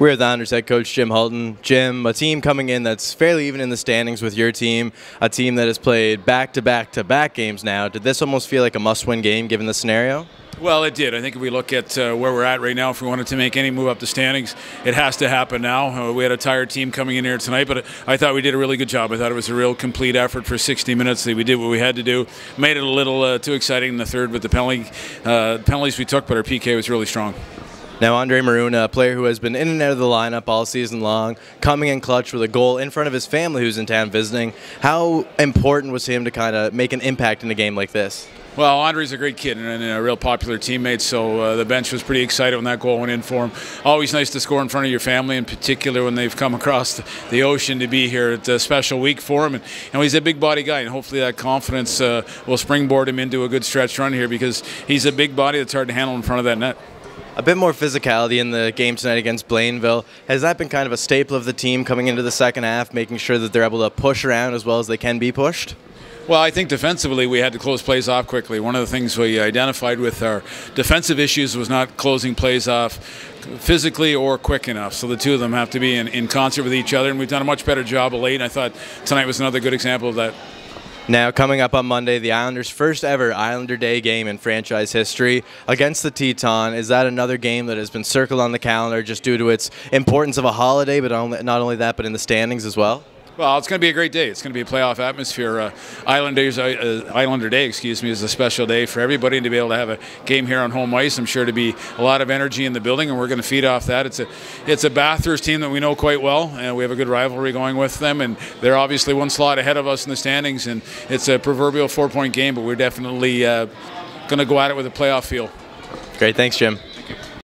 We're the Islanders head coach Jim Hulton. Jim, a team coming in that's fairly even in the standings with your team, a team that has played back to back to back games now. Did this almost feel like a must win game given the scenario? Well, it did. I think if we look at uh, where we're at right now, if we wanted to make any move up the standings, it has to happen now. Uh, we had a tired team coming in here tonight, but I thought we did a really good job. I thought it was a real complete effort for 60 minutes. We did what we had to do. Made it a little uh, too exciting in the third with the penalty uh, penalties we took, but our PK was really strong. Now, Andre Maroon, a player who has been in and out of the lineup all season long, coming in clutch with a goal in front of his family who's in town visiting. How important was him to kind of make an impact in a game like this? Well, Andre's a great kid and a real popular teammate, so uh, the bench was pretty excited when that goal went in for him. Always nice to score in front of your family, in particular when they've come across the ocean to be here. It's a special week for him, and you know, he's a big body guy, and hopefully that confidence uh, will springboard him into a good stretch run here because he's a big body that's hard to handle in front of that net a bit more physicality in the game tonight against Blainville. Has that been kind of a staple of the team coming into the second half, making sure that they're able to push around as well as they can be pushed? Well, I think defensively we had to close plays off quickly. One of the things we identified with our defensive issues was not closing plays off physically or quick enough. So the two of them have to be in, in concert with each other, and we've done a much better job of late. And I thought tonight was another good example of that. Now, coming up on Monday, the Islanders' first ever Islander Day game in franchise history against the Titan. Is that another game that has been circled on the calendar just due to its importance of a holiday, but not only that, but in the standings as well? Well, it's going to be a great day. It's going to be a playoff atmosphere. Uh, Islanders, uh, uh, Islander Day, excuse me, is a special day for everybody and to be able to have a game here on home ice. I'm sure to be a lot of energy in the building, and we're going to feed off that. It's a it's a Bathurst team that we know quite well, and we have a good rivalry going with them. And they're obviously one slot ahead of us in the standings, and it's a proverbial four-point game. But we're definitely uh, going to go at it with a playoff feel. Great, thanks, Jim.